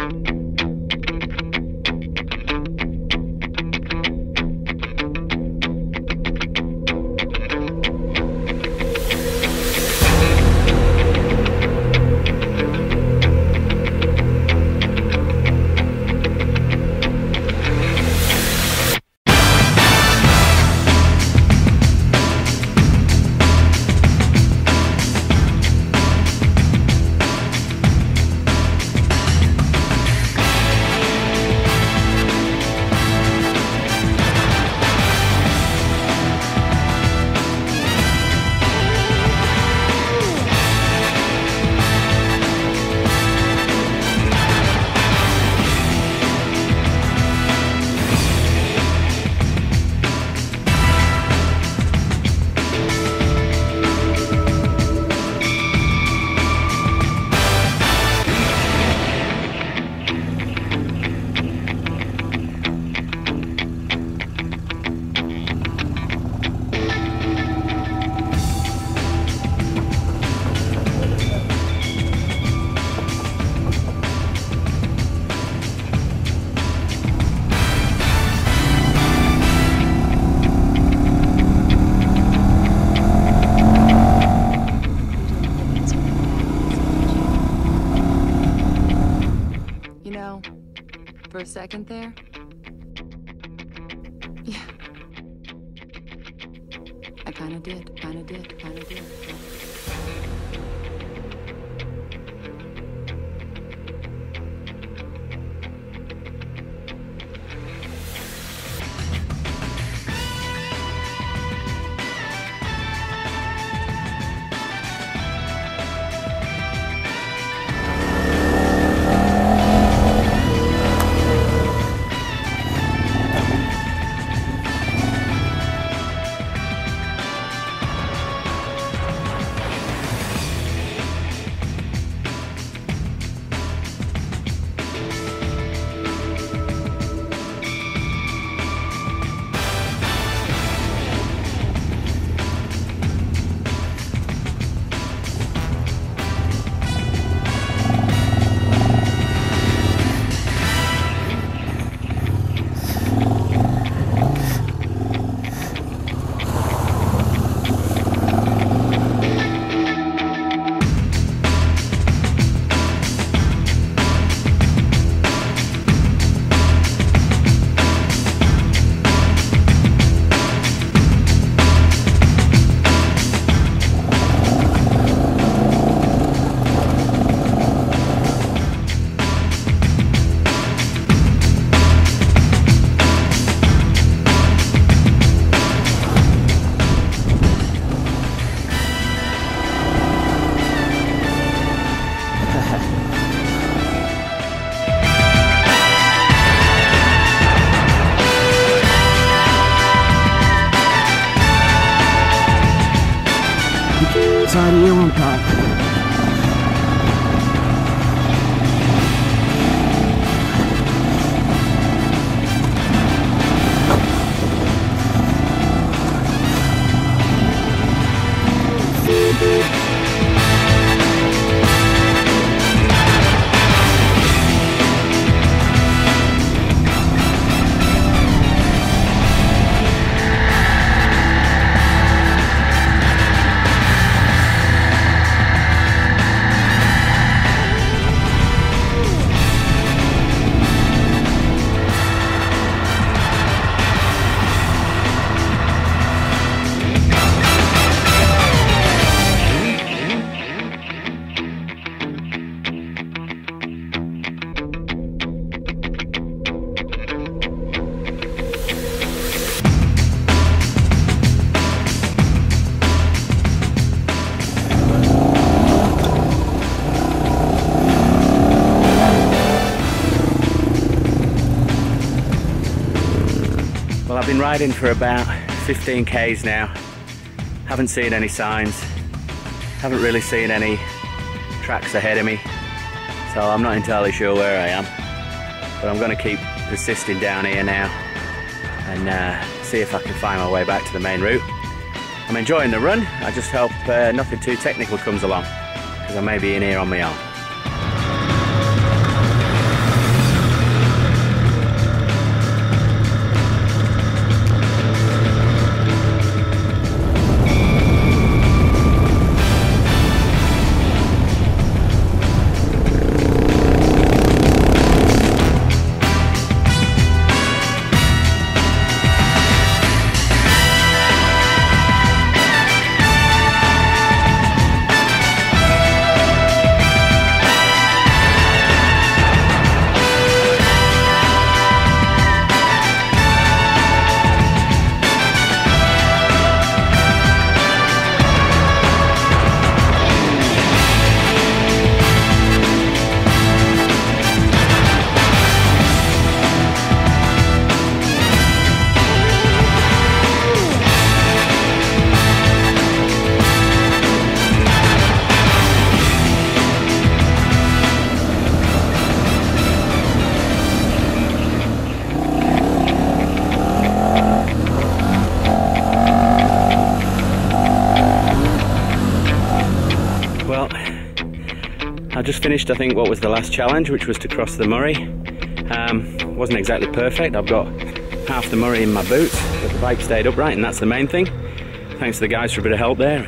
You for a second there. Yeah. I kinda did, kinda did, kinda did. Side of your Park. Been riding for about 15 k's now. Haven't seen any signs. Haven't really seen any tracks ahead of me. So I'm not entirely sure where I am. But I'm going to keep persisting down here now and uh, see if I can find my way back to the main route. I'm enjoying the run. I just hope uh, nothing too technical comes along because I may be in here on my own. I just finished, I think, what was the last challenge, which was to cross the Murray. Um, wasn't exactly perfect. I've got half the Murray in my boots, but the bike stayed upright, and that's the main thing. Thanks to the guys for a bit of help there.